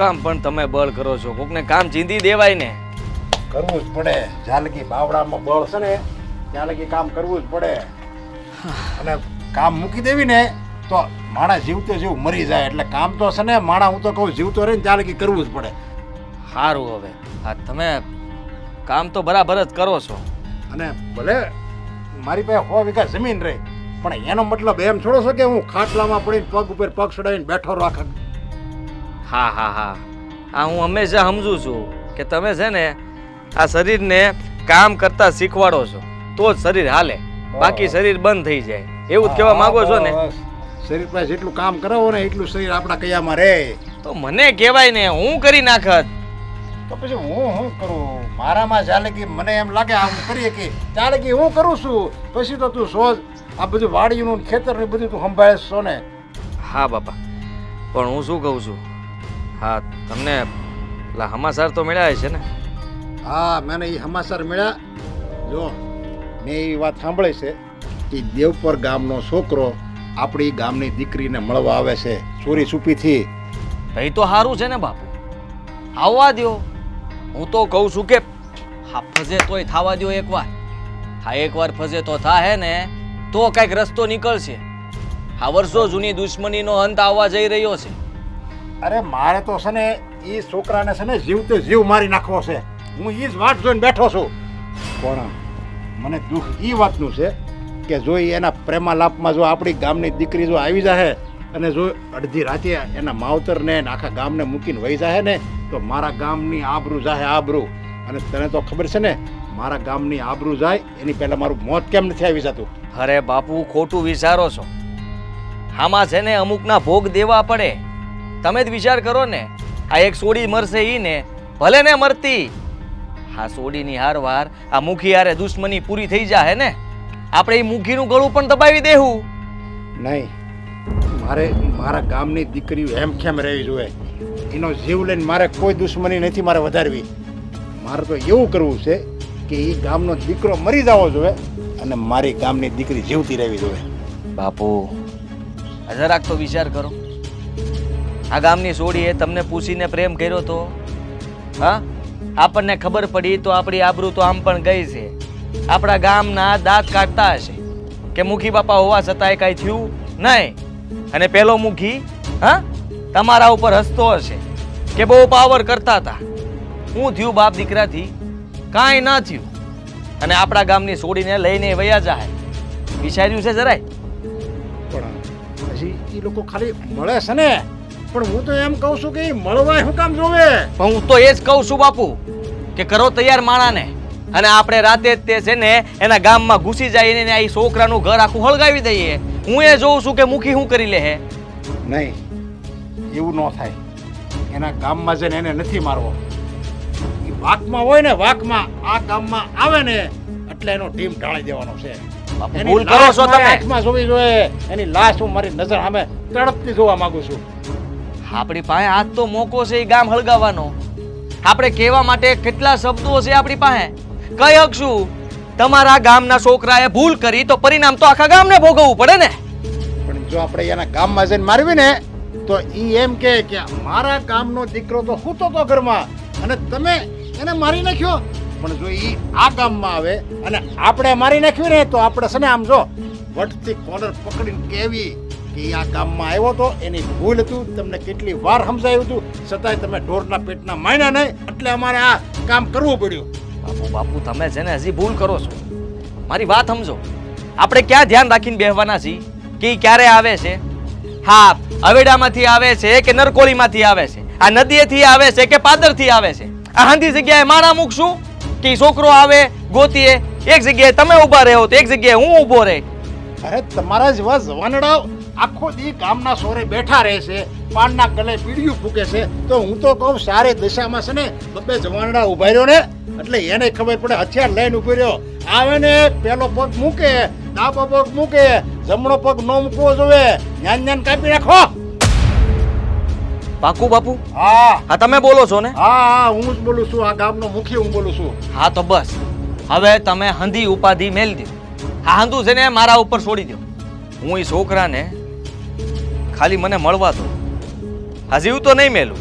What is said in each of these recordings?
કામ પણ તમે બળ કરો છો. કોકને કામ જીંદી દેવાય ને. કરવું જ પડે. લગી બાવડામાં બળ છે ને ત્યાં લગી કામ કરવું જ પડે. અને કામ મૂકી દેવી ને તો માણસ જીવતો જીવ મરી જાય. એટલે કામ તો છે ને માણા હું તો કહું જીવતો રહે ને ત્યાં લગી કરવું જ પડે. સારું હવે. હા તમે કામ તો બરાબર જ કરો છો. અને ભલે મારી પાસે સો વીઘા જમીન રહે પણ એનો મતલબ એમ છોડો છો કે હું ખાટલામાં પડીને પગ ઉપર પગ ચડાવીને બેઠો રાખે. હા હા હા. હા હું હંમેશા સમજુ છું કે તમે છે ને આ શરીરને કામ કરતા શીખવાડો છો. તો જ શરીર હાલે. બાકી શરીર બંધ થઈ જાય. એવું જ કહેવા માંગો છો ને? શરીર પાસે જેટલું કામ કરાવો ને એટલું શરીર આપણા કયામાં રહે. તો મને કહેવાય ને હું કરી નાખત. તો પછી હું શું કરું? મારામાં ચાલે કે મને એમ લાગે આમ કરીએ કે ચાલે કે હું કરું છું? પછી તો તું સોજ આ બધું વાડીનું ખેતર ને બધું તું સંભાળે છો ને. હા બાપા. પણ હું શું કહું છું? હા તમને પેલા હમાસાર તો મળ્યા છે ને? હા મને એ હમાસાર મળ્યા. જો મેં એ વાત સાંભળી છે કે દેવપર ગામનો છોકરો આપણી ગામની દીકરીને મળવા આવે છે ચોરી છુપીથી. ભાઈ તો સારું છે ને બાપુ. આવવા દ્યો. હું તો કહું છું કે હા ફજે તોય થવા દ્યો એકવાર. હા એકવાર ફજે તો થાહે ને તો કાંઈક રસ્તો નીકળશે. આ વર્ષો જૂની દુશ્મનીનો અંત આવવા જઈ રહ્યો છે. અરે મારે તો છે ને એ છોકરાને છે ને જીવતે જીવ મારી નાખવો છે. હું એ જ વાત જોઈને બેઠો છું. પણ મને દુઃખ એ વાતનું છે કે જો એના પ્રેમાલાપમાં જો આપણી ગામની દીકરી જો આવી જાહે અને જો અડધી રાતે એના માવતરને આખા ગામને મૂકીને વહી જાહે ને, તો મારા ગામની આબરૂ જાહે આબરૂ. અને તને તો ખબર છે ને, મારા ગામની આબરૂ જાય, એની પહેલાં મારું મોત કેમ નથી આવી જતું? અરે બાપુ, ખોટું વિચારો છો. આમાં છે ને અમુકના ભોગ દેવા પડે. તમે જ વિચાર કરો ને આ એક સોડી મરશે ઈ ને ભલે ને મરતી. હા સોડીની હારવાર આ મુખી હારે દુશ્મની પૂરી થઈ જાય ને. આપણે એ મુખીનું ગળું પણ દબાવી દેવું નહીં મારે મારા ગામની દીકરીઓ એમ કેમ રહેવી જોઈએ એનો જીવ લઈને મારે કોઈ દુશ્મની નથી મારે વધારવી. મારે તો એવું કરવું છે કે એ ગામનો દીકરો મરી જવો જોઈએ અને મારી ગામની દીકરી જીવતી રહેવી જોઈએ બાપુ જરાક તો વિચાર કરો. આ ગામની સોડીએ તમને પૂછીને પ્રેમ કર્યો તો? હા? આપણને ખબર પડી તો આપણી આબરૂ તો આમ પણ ગઈ છે. આપણા ગામના દાંત કાઢતા હશે. કે મુખી બાપા હોવા છતાંય કાંઈ થયું નહીં. અને પેલો મુખી, હા? તમારા ઉપર હસતો હશે. કે બહુ પાવર કરતા હતા. હું થયું બાપ દીકરાથી? કાંઈ ન થયું. અને આપણા ગામની સોડીને લઈને વયા જાય વિચાર્યું છે જરાય? પણ પછી એ લોકો ખાલી મળે છે ને. પણ હું તો એમ કહું છું કે મળવા મળવાય શું કામ જોવે? પણ હું તો એ જ કહું છું બાપુ કે કરો તૈયાર માણાને. અને આપણે રાતે જ તે છે ને એના ગામમાં ઘૂસી જઈને ને આ છોકરાનું ઘર આખું હળગાવી દઈએ. હું એ જોઉં છું કે મુખી શું કરી લે હે? નહીં એવું ન થાય. એના ગામમાં જઈને એને નથી મારવો. એ વાકમાં હોય ને વાકમાં આ ગામમાં આવે ને એટલે એનો ટીમ ઢાળી દેવાનો છે. ભૂલ કરો છો તમે. આંખમાં જોવી જોઈએ. એની લાશ હું મારી નજર સામે તડપતી જોવા માંગુ છું. આપણી પાસે આજ તો મોકો છે એ ગામ હળગાવવાનો. આપણે કહેવા માટે કેટલા શબ્દો છે આપણી પાસે. કઈ હકશું તમારા ગામના છોકરાએ ભૂલ કરી તો પરિણામ તો આખા ગામને ભોગવવું પડે ને. પણ જો આપણે એના ગામમાં જઈને મારવી ને, તો ઈ એમ કે કે મારા ગામનો દીકરો તો સૂતો તો ઘરમાં, અને તમે એને મારી નાખ્યો. પણ જો ઈ આ ગામમાં આવે અને આપણે મારી નાખ્યું ને, તો આપણે છે આમ જો, વટથી કોલર પકડીને કેવી કે આ ગામમાં આવ્યો હતો એની ભૂલ હતું. તમને કેટલી વાર સમજાયું હતું? છતાંય તમે ઢોરના પેટના માયના નહીં. એટલે અમારે આ કામ કરવું પડ્યું. બાપુ બાપુ તમે છે ને હજી ભૂલ કરો છો મારી વાત સમજો. આપણે ક્યાં ધ્યાન રાખીને બેહવાના છીએ? કે ક્યારે આવે છે? હા અવેડામાંથી આવે છે કે નરકોળીમાંથી આવે છે? આ નદીએથી આવે છે કે પાદરથી આવે છે? આ હાંધી જગ્યાએ માણા મૂકશું? કે છોકરો આવે ગોતીએ? એક જગ્યાએ તમે ઊભા રહો તો એક જગ્યાએ હું ઊભો રહે. અરે તમારા જેવા જવાનડાઓ આખો દી ગામના સોરે બેઠા રહે છે પાનના ગલે પીડિયું ફૂકે છે તો હું તો કહું સારી દિશામાં છે ને બબ્બે જવાનડા ઊભા રહ્યો ને એટલે એને ખબર પડે હથિયાર લઈને ઊભો રહ્યો. આવે ને પેલો પગ મૂકે ડાબો પગ મૂકે જમણો પગ ન મૂકવો જોવે. જ્ઞાન જ્ઞાન કાપી નાખો. પાકુ બાપુ? હા. હા તમે બોલો છો ને? હા હા હું જ બોલું છું આ ગામનો મુખી હું બોલું છું. હા તો બસ. હવે તમે હંધી ઉપાધિ મેલ દો. હા હંધું છે ને મારા ઉપર છોડી દો. હું એ છોકરાને ખાલી મને મળવા દો. આ જીવ તો નહીં મેલું.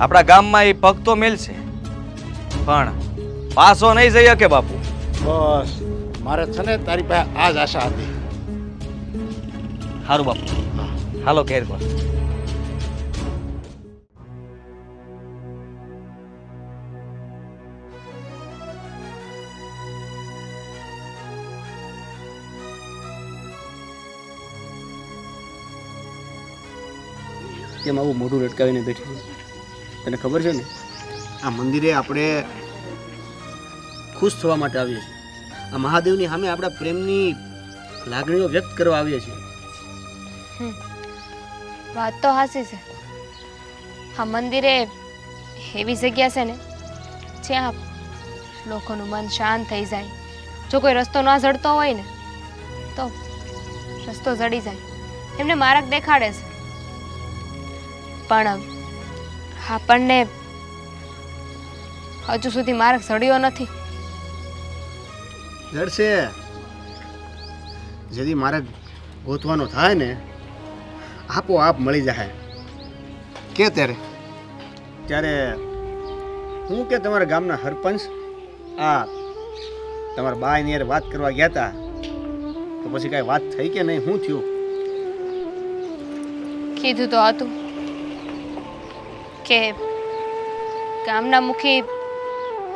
આપણા ગામમાં એ પગ તો મેલશે. પણ પાસો નહીં જઈ શકે બાપુ. બસ. મારે છે ને તારી પાસે આ જ આશા હતી. સારું બાપુ. હાલો ઘેર પર કેમ આવું મોઢું લટકાવીને બેઠી છે? તને ખબર છે ને? આ મંદિરે આપણે ખુશ થવા માટે આવીએ છીએ. આ મહાદેવની સામે આપણા પ્રેમની લાગણીઓ વ્યક્ત કરવા આવીએ છીએ. વાત તો હાસી છે. આ મંદિરે એવી જગ્યા છે ને, જ્યાં લોકોનું મન શાંત થઈ જાય. જો કોઈ રસ્તો ના જડતો હોય ને, તો રસ્તો જડી જાય. એમને માર્ગ દેખાડે છે. પણ આપણને હજુ સુધી માર્ગ સડ્યો નથી. જડશે. જેથી મારે ગોતવાનો થાય ને આપોઆપ મળી જાય. કે ત્યારે? ત્યારે હું કે તમારા ગામના સરપંચ? આ તમારા બાયની યાર વાત કરવા ગયા હતા તો પછી કાંઈ વાત થઈ કે નહીં? શું થયું? કીધું તો હતું. કે ગામના મુખી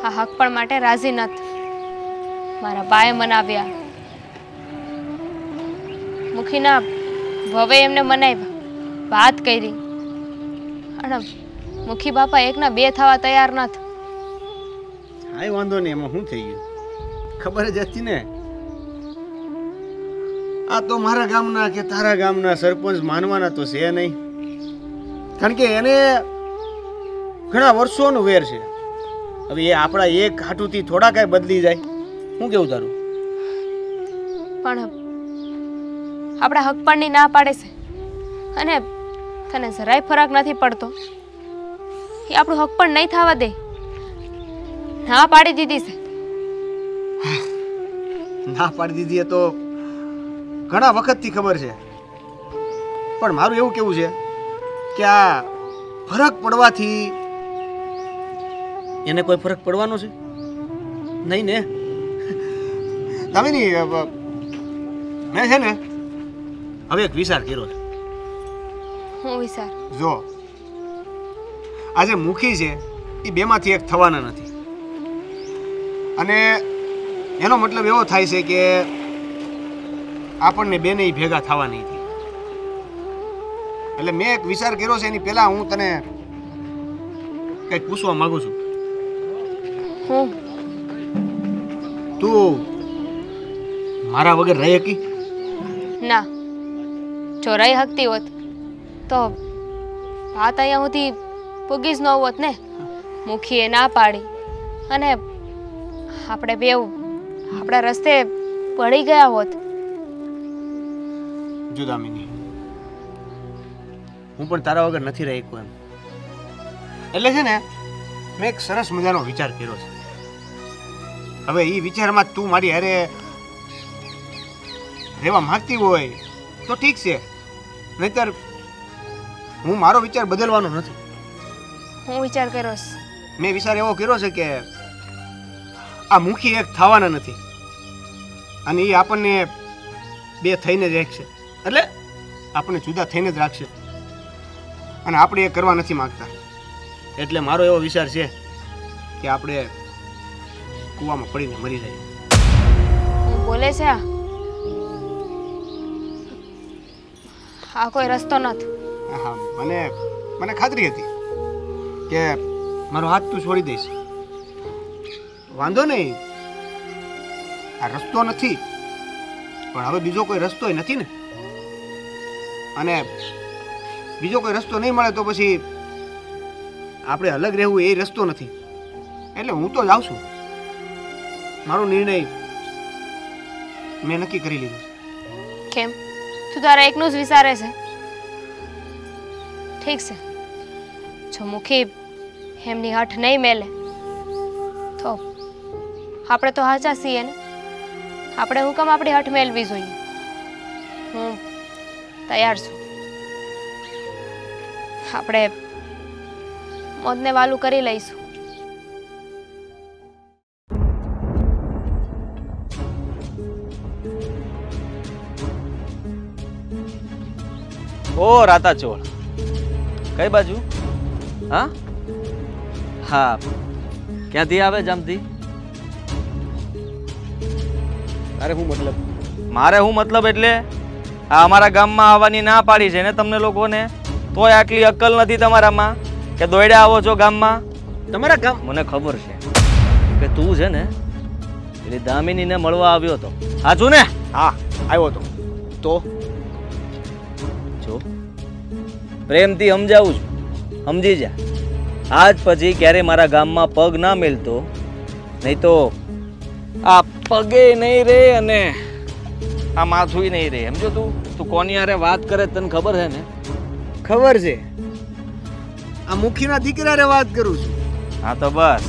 આ હક પણ માટે રાજી નથી મારા બાએ મનાવ્યા. મુખીના ભવે એમને મનાવ્યા. વાત કરી. અને મુખી બાપા એકના બે થવા તૈયાર નથી હાય વાંધો નહીં, એમાં શું થઈ ગયું? ખબર જ હતી ને? આ તો મારા ગામના કે તારા ગામના સરપંચ માનવાના તો છે નહીં. કારણ કે એને ઘણા વર્ષોનો વેર છે. હવે એ આપણા એક હાટુથી થોડા કાંઈ બદલી જાય. હું કેવું તારું? પણ આપણા હક પણની ના પાડે છે. અને તને જરાય ફરક નથી પડતો. એ આપણું હક પણ નહીં થવા દે. ના પાડી દીધી છે. ના પાડી દીધી એ તો ઘણા વખતથી ખબર છે. પણ મારું એવું કેવું છે કે આ ફરક પડવાથી એને કોઈ ફરક પડવાનો છે? નહીં ને? તમે નહીં મેં છે ને હવે એક વિચાર કર્યો છે. હું વિચાર? જો આજે મુખી છે એ બેમાંથી એક થવાના નથી. અને એનો મતલબ એવો થાય છે કે આપણને બેને ભેગા થવા નહીં થી એટલે મેં એક વિચાર કર્યો છે એની પહેલા હું તને કંઈક પૂછવા માગું છું. તું મારા વગર રહી શકી ના. જો રહી હકતી હોત તો વાત અહીંયા સુધી પૂગી જ ન હોત ને. મુખીએ ના પાડી અને આપણે બેવ આપણા રસ્તે પડી ગયા હોત. જુદામીની હું પણ તારા વગર નથી રહી કોઈ એમ. એટલે છે ને મેં એક સરસ મજાનો વિચાર કર્યો છે. હવે એ વિચારમાં તું મારી હારે રહેવા માંગતી હોય તો ઠીક છે. નહીતર હું મારો વિચાર બદલવાનો નથી. હું વિચાર કર્યો મેં વિચાર એવો કર્યો છે કે આ મુખી એક થવાના નથી. અને એ આપણને બે થઈને જ રાખશે. એટલે આપણે જુદા થઈને જ રાખશે. અને આપણે એ કરવા નથી માંગતા. એટલે મારો એવો વિચાર છે કે આપણે કૂવામાં પડીને મરી જાય. બોલે છે? આ આ કોઈ રસ્તો નથી. હા મને મને ખાતરી હતી કે મારો હાથ તું છોડી દઈશ. વાંધો નહીં. આ રસ્તો નથી. પણ હવે બીજો કોઈ રસ્તો નથી ને? અને બીજો કોઈ રસ્તો નહીં મળે તો પછી આપણે અલગ રહેવું એ રસ્તો નથી. એટલે હું તો જ છું. મારો નિર્ણય મેં નક્કી કરી લીધો. કેમ? તું તારા એકનું જ વિચારે છે? ઠીક છે. જો મુખી એમની હઠ નહીં મેલે, તો આપણે તો હાચા છીએ ને? આપણે હુકમ આપણી હઠ મેળવી જોઈએ. હું તૈયાર છું. આપણે મોતને વાલું કરી લઈશું. ઓ રાતા ચોળ. કઈ બાજુ? હા? હા. ક્યાંથી આવે જામથી? અરે શું મતલબ? મારે હું મતલબ એટલે? આ અમારા ગામમાં આવવાની ના પાડી છે ને તમને લોકોને? તોય આટલી અક્કલ નથી તમારામાં? કે દોડ્યા આવો છો ગામમાં? તમારા ગામ મને ખબર છે કે તું છે ને એટલે દામિનીને મળવા આવ્યો હતો. સાચું ને? હા આવ્યો તો તો? પ્રેમથી સમજાવું છું. સમજી જા. આજ પછી ક્યારે મારા ગામમાં પગ ના મેલતો નહીં તો આ પગે નહીં રે અને આ માથું નહીં રે. સમજો તું? તું કોની હારે વાત કરે તને ખબર છે ને? ખબર છે. આ મુખીના દીકરાને વાત કરું છું. હા તો બસ.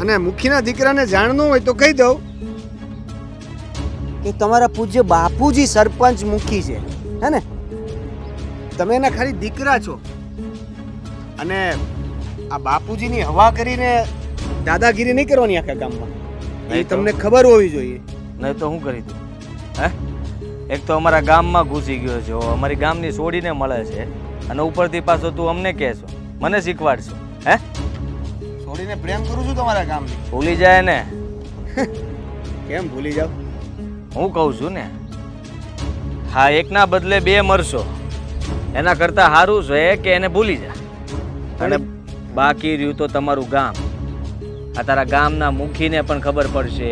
અને મુખીના દીકરાને જાણવું હોય તો કહી દઉં કે તમારા પૂજ્ય બાપુજી સરપંચ મુખી છે. હે ને? તમે એના ખાલી દીકરા છો. અને આ બાપુજીની હવા કરીને દાદાગીરી નહીં કરવાની આખા ગામમાં. એ તમને ખબર હોવી જોઈએ. નહીં તો હું કરી દઉં? હે? એક તો અમારા ગામમાં ઘૂસી ગયો છો અમારી ગામની છોડીને મળે છે અને ઉપરથી પાછો તું અમને કહેશો મને શીખવાડશો હે? છોડીને પ્રેમ કરું છું તમારા ગામની. ભૂલી જાય ને. કેમ ભૂલી જાવ હું કહું છું ને હા એકના બદલે બે મરશો. એના કરતાં સારું છે કે એને ભૂલી જા અને બાકી રહ્યું તો તમારું ગામ. આ તારા ગામના મુખીને પણ ખબર પડશે.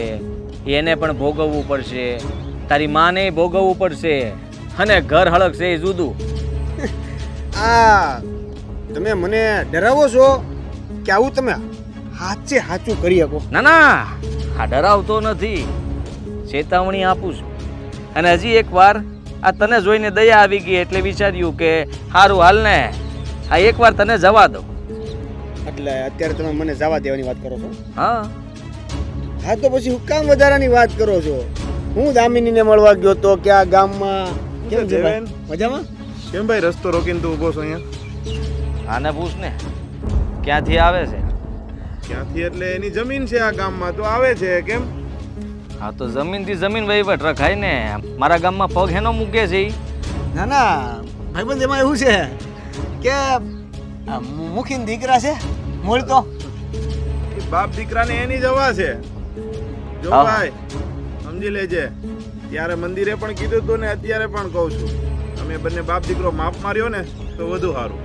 એને પણ ભોગવવું પડશે. તારી માને ભોગવવું પડશે. અને ઘર હળકશે એ જુદું. આ તમે મને ડરાવો છો કે આવું તમે હાચે હાચું કરી શકો? ના ના આ ડરાવતો નથી. ચેતવણી આપું છું. અને હજી એકવાર આ તને જોઈને દયા આવી ગઈ એટલે વિચાર્યું કે સારું હાલ ને. આ એકવાર તને જવા દો એટલે અત્યારે તમે મને જવા દેવાની વાત કરો છો? હા. હા તો પછી હું કામ વધારાની વાત કરો છો? હું દામિનીને મળવા ગયો તો કે આ ગામમાં કેમ છે? મજામાં? કેમ ભાઈ રસ્તો રોકીને તું ઊભો છો અહીંયા? આને પૂછ ને ક્યાંથી આવે છે? ક્યાંથી? એટલે એની જમીન છે આ ગામમાં. તો આવે છે કેમ? હા તો જમીનથી જમીન વહીવટ રખાય ને મારા ગામમાં પગ હેનો મૂકે છે? ના ના ભાઈબંધ એમાં એવું છે કે મુ- મુખીન દીકરા છે મૂળ તો. બાપ બાપ દીકરાને એની જવા છે. જો ભાઈ સમજી લેજે. ત્યારે મંદિરે પણ કીધું તું ને અત્યારે પણ કહું છું. તમે બંને બાપ દીકરો માપ માર્યો ને તો વધુ સારું.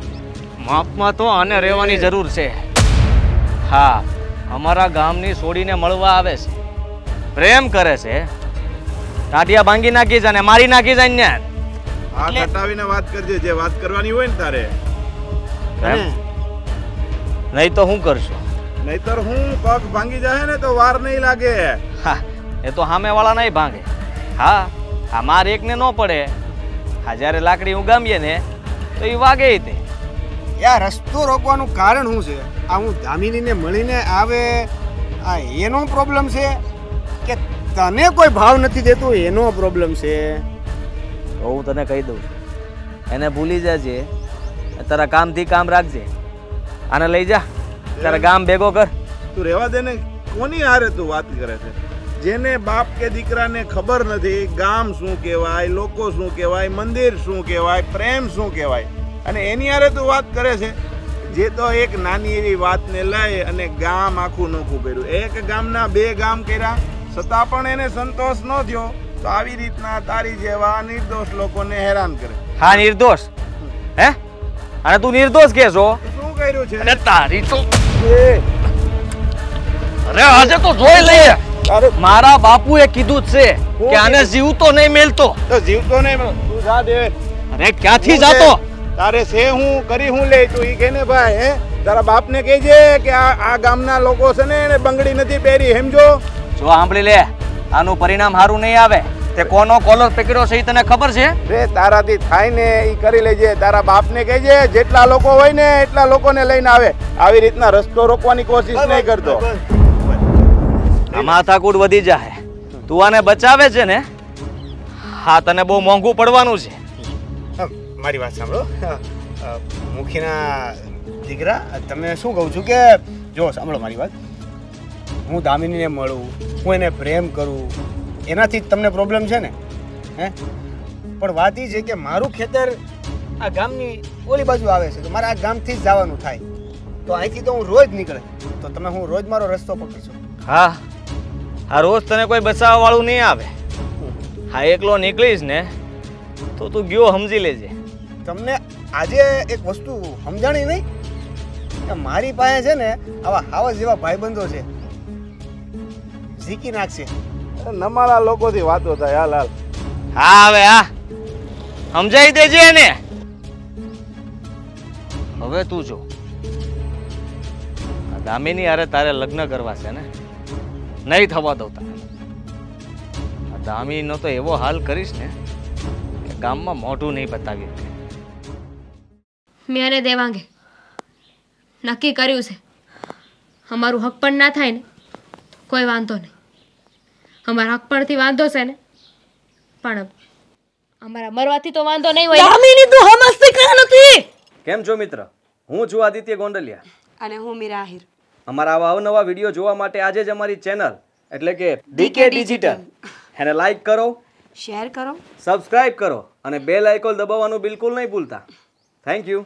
માપમાં તો આને રહેવાની જરૂર છે. હા અમારા ગામની છોડીને મળવા આવે છે. પ્રેમ કરે છે. ટાટિયા ભાંગી નાખી છે અને મારી નાખી છે ને હા ઘટાવીને વાત કરજે જે વાત કરવાની હોય ને તારે? નહીં તો હું કરશું? નહીતર હું પગ ભાંગી જાય ને તો વાર નહીં લાગે. હા એ તો સામેવાળા નહીં ભાંગે. હા આ માર એકને ન પડે. હા જ્યારે લાકડી ઉગામીએ ને તો એ વાગે તે. યાર આ રસ્તો રોકવાનું કારણ શું છે? આ હું દામિનીને મળીને આવે આ એનો પ્રોબ્લેમ છે? તને કોઈ ભાવ નથી દેતો એનો પ્રોબ્લેમ છે. હું તને કહી દઉં. એને ભૂલી જાજે. તારા કામથી કામ રાખજે. આને લઈ જા. તારા ગામ ભેગો કર. તું રહેવા દે ને કોની હારે તું વાત કરે છે? જેને બાપ કે દીકરાને ખબર નથી ગામ શું કહેવાય લોકો શું કહેવાય મંદિર શું કહેવાય પ્રેમ શું કહેવાય અને એની હારે તું વાત કરે છે જે તો એક નાની એવી વાતને લઈ અને ગામ આખું નોખું કર્યું. એક ગામના બે ગામ કર્યા છતાં પણ એને સંતોષ ન થયો તો આવી રીતના તારી જેવા નિર્દોષ લોકોને હેરાન કરે. હા નિર્દોષ. હે? અને તું નિર્દોષ કે છો શું કર્યું છે? અને તારી તો અરે આજે તો જોઈ લઈએ. મારા બાપુએ કીધું છે કે આને જીવતો નહીં મેલતો. તો જીવતો નહીં તું જા દે. અરે ક્યાંથી જાતો? તારે છે હું કરી હું લે તું ઈ કે ને ભાઈ હે? તારા બાપને કહેજે કે આ આ ગામના લોકો છે ને એને બંગડી નથી પહેરી સમજો? જો સાંભળી લે આનું પરિણામ સારું નહીં આવે. તે કોનો કોલર પકડ્યો છે એ તને ખબર છે? રે તારાથી થાય ને એ કરી લેજે તારા બાપને કહેજે જેટલા લોકો હોય ને એટલા લોકોને લઈને આવે. આવી રીતના રસ્તો રોકવાની કોશિશ નહીં કરતો. આ માથાકૂટ વધી જાય. તું આને બચાવે છે ને? હા તને બહુ મોંઘું પડવાનું છે. મારી વાત સાંભળો. મુખીના દીકરા તમે શું કહું છું કે જો સાંભળો મારી વાત. હું દામિનીને મળું હું એને પ્રેમ કરું એનાથી જ તમને પ્રોબ્લેમ છે ને? હે? પણ વાત એ છે કે મારું ખેતર આ ગામની ઓલી બાજુ આવે છે તો મારે આ ગામથી જ જવાનું થાય. તો અહીંથી તો હું રોજ નીકળે. તો તમે હું રોજ મારો રસ્તો પકડીશું હા. આ રોજ તને કોઈ બચાવવા વાળું નહીં આવે. હા એકલો નીકળીશ ને તો તું ગયો સમજી લેજે. તમને આજે એક વસ્તુ સમજાણી નહીં? કે મારી પાસે છે ને આવા હાવા જેવા ભાઈબંધો છે ઝીકી નાખશે. અરે નમાલા લોકોથી વાતો થાય હાલ હાલ. હા હવે હા. સમજાવી દેજે એને. હવે તું જો. આ દામિની હારે તારે લગ્ન કરવા છે ને? નહીં થવા દઉં તારે દામિનીનો તો એવો હાલ કરીશ ને કે ગામમાં મોઢું નહીં બતાવી. મેં અને દેવાંગે નક્કી કર્યું છે. અમારું હક પણ ના થાય ને કોઈ વાંધો નહીં. અમારા હક પરથી વાંધો છે ને? પણ અમારા મરવાથી તો વાંધો નહીં હોય. ને. કેમ છો મિત્ર? હું છું આદિત્ય ગોંડલિયા. અને હું મીરા આહિર અમારા આવા અવનવા વીડિયો જોવા માટે આજે જ અમારી ચેનલ એટલે કે ડીકે ડિજિટલ. એને લાઈક કરો શેર કરો. સબસ્ક્રાઇબ કરો અને બેલ આઇકોન દબાવવાનું બિલકુલ નહીં ભૂલતા. Thank you